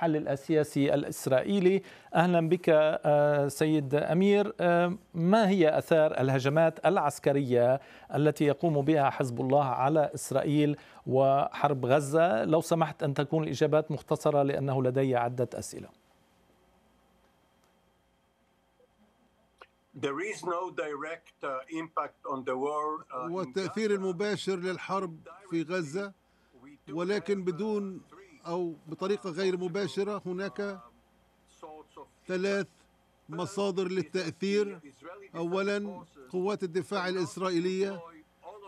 المحلل السياسي الإسرائيلي. أهلا بك سيد أمير. ما هي أثار الهجمات العسكرية التي يقوم بها حزب الله على إسرائيل وحرب غزة؟ لو سمحت أن تكون الإجابات مختصرة لأنه لدي عدة أسئلة. والتأثير المباشر للحرب في غزة ولكن بدون أو بطريقة غير مباشرة هناك ثلاث مصادر للتأثير. أولا قوات الدفاع الإسرائيلية.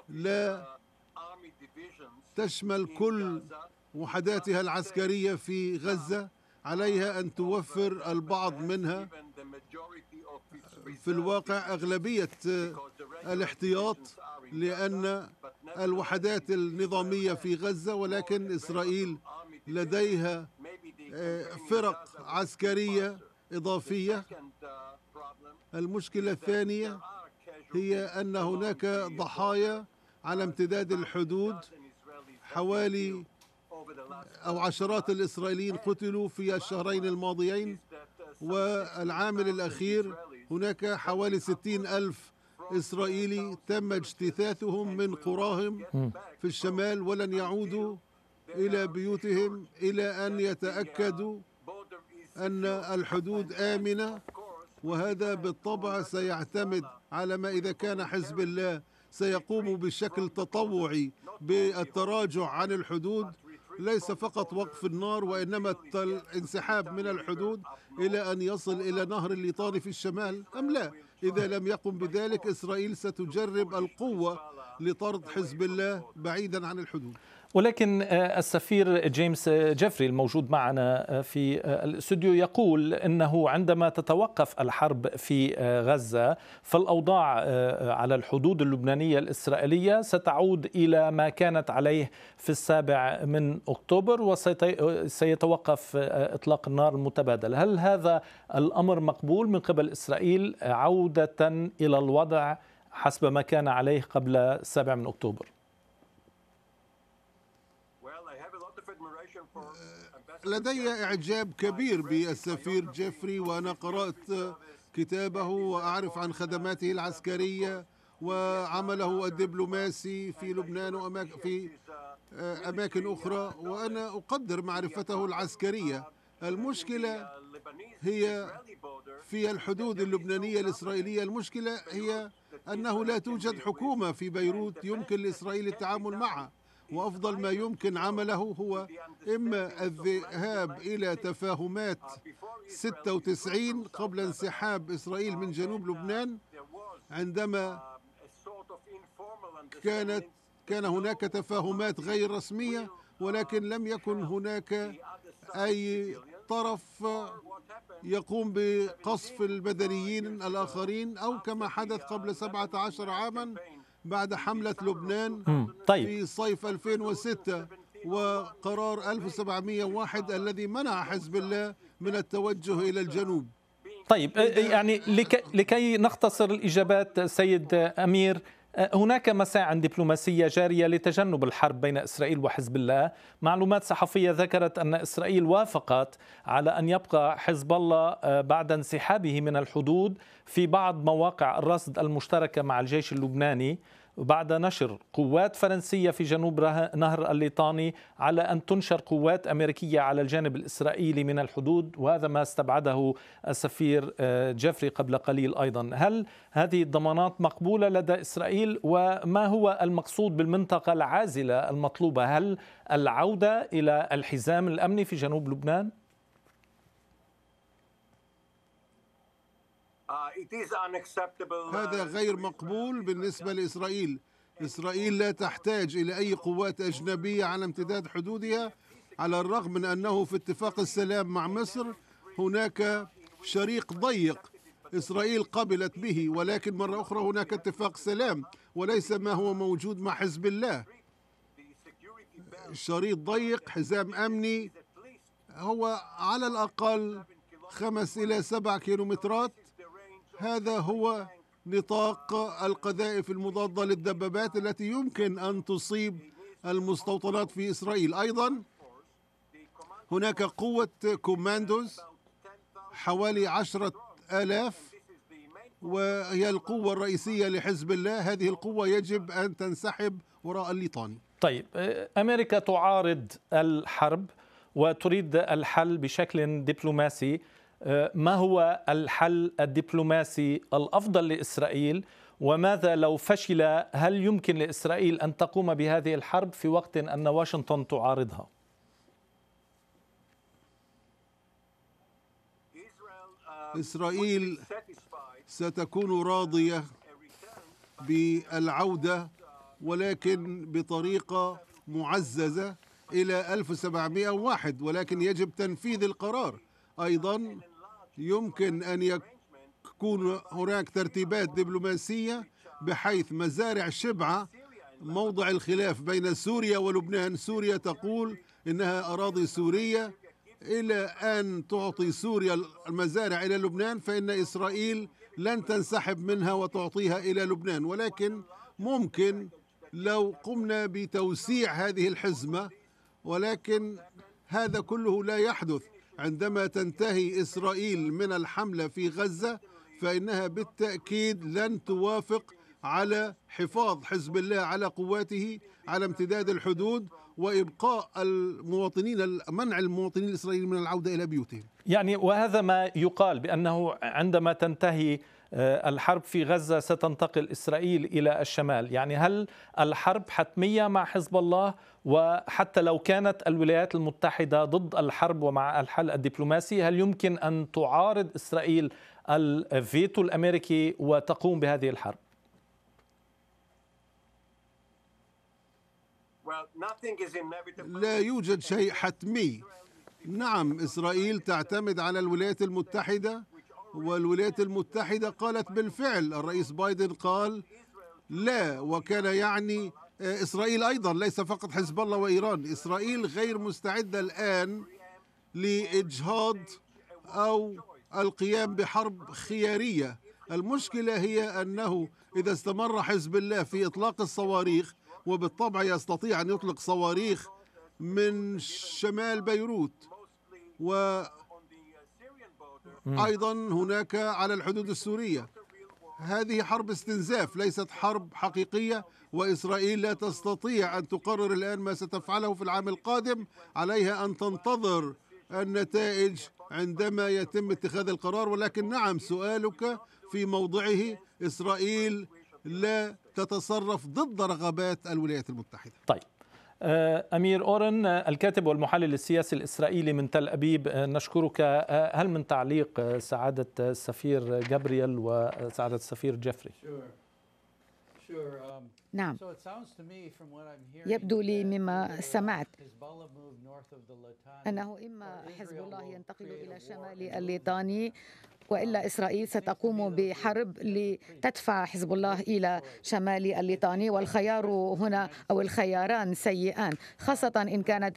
لا تشمل كل وحداتها العسكرية في غزة. عليها أن توفر البعض منها. في الواقع أغلبية الاحتياط لأن الوحدات النظامية في غزة ولكن إسرائيل لديها فرق عسكرية إضافية. المشكلة الثانية هي أن هناك ضحايا على امتداد الحدود. حوالي أو عشرات الإسرائيليين قتلوا في الشهرين الماضيين والعامل الأخير هناك حوالي ستين ألف إسرائيلي تم اجتثاثهم من قراهم في الشمال ولن يعودوا إلى بيوتهم إلى أن يتأكدوا أن الحدود آمنة وهذا بالطبع سيعتمد على ما إذا كان حزب الله سيقوم بشكل تطوعي بالتراجع عن الحدود. ليس فقط وقف النار وإنما الانسحاب من الحدود إلى أن يصل إلى نهر الليطان في الشمال أم لا؟ إذا لم يقم بذلك إسرائيل ستجرب القوة لطرد حزب الله بعيدا عن الحدود. ولكن السفير جيمس جيفري الموجود معنا في الاستوديو يقول إنه عندما تتوقف الحرب في غزة فالأوضاع على الحدود اللبنانية الإسرائيلية ستعود إلى ما كانت عليه في السابع من أكتوبر وسيتوقف إطلاق النار المتبادل، هل هذا الأمر مقبول من قبل إسرائيل عودة إلى الوضع حسب ما كان عليه قبل السابع من أكتوبر؟ لدي إعجاب كبير بالسفير جيفري وأنا قرأت كتابه وأعرف عن خدماته العسكرية وعمله الدبلوماسي في لبنان وأماكن في أماكن أخرى. وأنا أقدر معرفته العسكرية. المشكلة هي في الحدود اللبنانية الإسرائيلية. المشكلة هي أنه لا توجد حكومة في بيروت يمكن لإسرائيل التعامل معها. وأفضل ما يمكن عمله هو إما الذهاب إلى تفاهمات 96 قبل انسحاب إسرائيل من جنوب لبنان عندما كانت كان هناك تفاهمات غير رسمية ولكن لم يكن هناك أي طرف يقوم بقصف المدنيين الآخرين أو كما حدث قبل 17 عاما بعد حملة لبنان طيب. في صيف 2006 وقرار 1701 الذي منع حزب الله من التوجه إلى الجنوب طيب يعني لكي, لكي نختصر الإجابات سيد أمير هناك مساعٍ دبلوماسية جارية لتجنب الحرب بين إسرائيل وحزب الله. معلومات صحفية ذكرت أن إسرائيل وافقت على أن يبقى حزب الله بعد انسحابه من الحدود في بعض مواقع الرصد المشتركة مع الجيش اللبناني. بعد نشر قوات فرنسية في جنوب نهر الليطاني على أن تنشر قوات أمريكية على الجانب الإسرائيلي من الحدود وهذا ما استبعده السفير جيفري قبل قليل أيضا. هل هذه الضمانات مقبولة لدى إسرائيل؟ وما هو المقصود بالمنطقة العازلة المطلوبة؟ هل العودة إلى الحزام الأمني في جنوب لبنان؟ هذا غير مقبول بالنسبة لإسرائيل. إسرائيل لا تحتاج إلى أي قوات أجنبية على امتداد حدودها على الرغم من أنه في اتفاق السلام مع مصر هناك شريق ضيق إسرائيل قبلت به ولكن مرة أخرى هناك اتفاق سلام وليس ما هو موجود مع حزب الله. شريط ضيق حزام أمني هو على الأقل خمس إلى سبع كيلومترات. هذا هو نطاق القذائف المضادة للدبابات التي يمكن أن تصيب المستوطنات في إسرائيل. أيضا هناك قوة كوماندوز حوالي عشرة آلاف وهي القوة الرئيسية لحزب الله. هذه القوة يجب أن تنسحب وراء الليطاني طيب أمريكا تعارض الحرب وتريد الحل بشكل دبلوماسي. ما هو الحل الدبلوماسي الأفضل لإسرائيل؟ وماذا لو فشل؟ هل يمكن لإسرائيل أن تقوم بهذه الحرب في وقت أن واشنطن تعارضها؟ إسرائيل ستكون راضية بالعودة ولكن بطريقة معززة إلى 1701 ولكن يجب تنفيذ القرار. أيضا يمكن أن يكون هناك ترتيبات دبلوماسية بحيث مزارع شبعة موضع الخلاف بين سوريا ولبنان. سوريا تقول إنها أراضي سورية. إلى أن تعطي سوريا المزارع إلى لبنان فإن إسرائيل لن تنسحب منها وتعطيها إلى لبنان. ولكن ممكن لو قمنا بتوسيع هذه الحزمة ولكن هذا كله لا يحدث. عندما تنتهي إسرائيل من الحملة في غزة فإنها بالتأكيد لن توافق على حفاظ حزب الله على قواته على امتداد الحدود وإبقاء المواطنين منع المواطنين الإسرائيليين من العودة إلى بيوتهم. يعني وهذا ما يقال بأنه عندما تنتهي الحرب في غزة ستنتقل إسرائيل إلى الشمال، يعني هل الحرب حتمية مع حزب الله؟ وحتى لو كانت الولايات المتحدة ضد الحرب ومع الحل الدبلوماسي، هل يمكن أن تعارض إسرائيل الفيتو الأمريكي وتقوم بهذه الحرب؟ لا يوجد شيء حتمي. نعم إسرائيل تعتمد على الولايات المتحدة. والولايات المتحدة قالت بالفعل الرئيس بايدن قال لا وكان يعني آه، إسرائيل أيضا ليس فقط حزب الله وإيران إسرائيل غير مستعدة الآن لإجهاض أو القيام بحرب خيارية. المشكلة هي أنه إذا استمر حزب الله في إطلاق الصواريخ وبالطبع يستطيع أن يطلق صواريخ من شمال بيروت و أيضا هناك على الحدود السورية. هذه حرب استنزاف ليست حرب حقيقية وإسرائيل لا تستطيع أن تقرر الآن ما ستفعله في العام القادم. عليها أن تنتظر النتائج عندما يتم اتخاذ القرار. ولكن نعم سؤالك في موضعه. إسرائيل لا تتصرف ضد رغبات الولايات المتحدة. طيب أمير أورن آه، الكاتب والمحلل السياسي الإسرائيلي من تل أبيب آه، نشكرك. هل من تعليق سعادة السفير جابرييل وسعادة السفير جيفري؟ Um, نعم. يبدو لي مما سمعت. أنه إما حزب الله ينتقل إلى شمال الليطاني وإلا إسرائيل ستقوم بحرب لتدفع حزب الله إلى شمال الليطاني والخيار هنا أو الخياران سيئان خاصة إن كانت